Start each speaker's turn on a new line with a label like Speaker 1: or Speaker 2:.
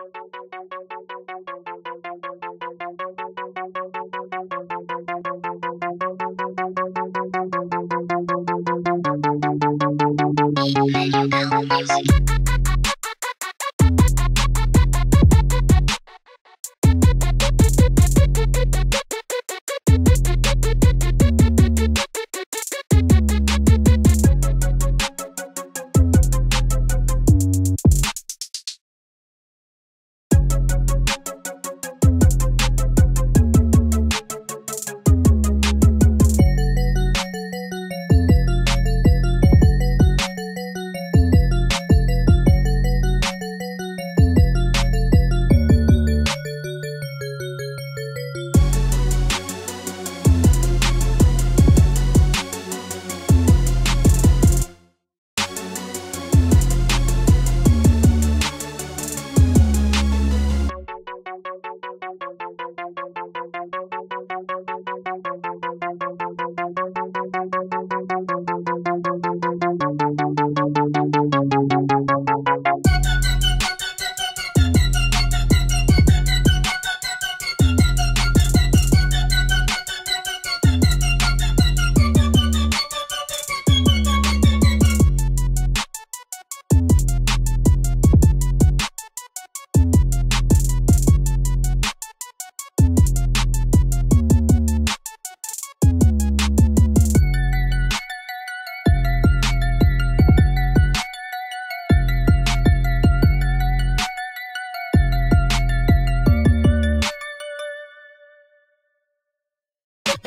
Speaker 1: Music